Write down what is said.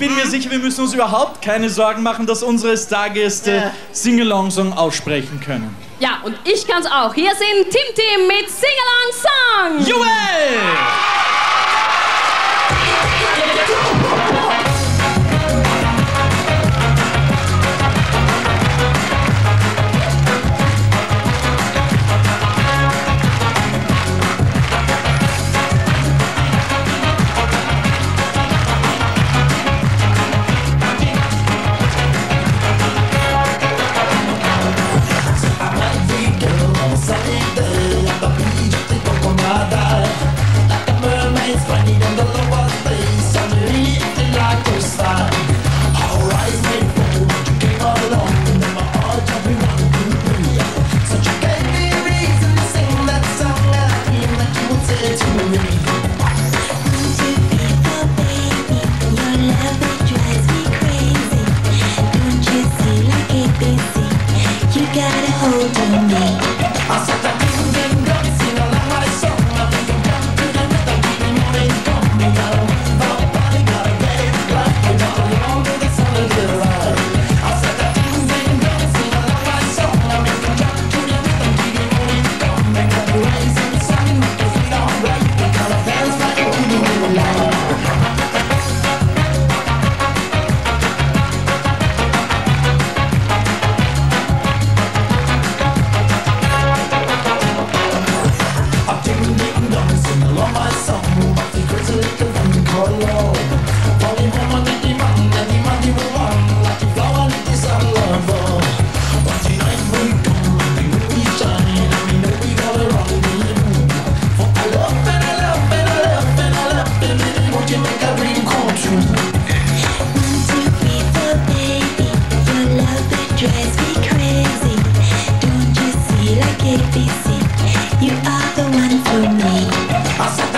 Ich bin mir sicher, wir müssen uns überhaupt keine Sorgen machen, dass unsere Stargäste. Singalong-Song aussprechen können. Ja, und ich kann's auch. Hier sind Tim Tim mit Singalong Song. holding me ABC. You are the one for me.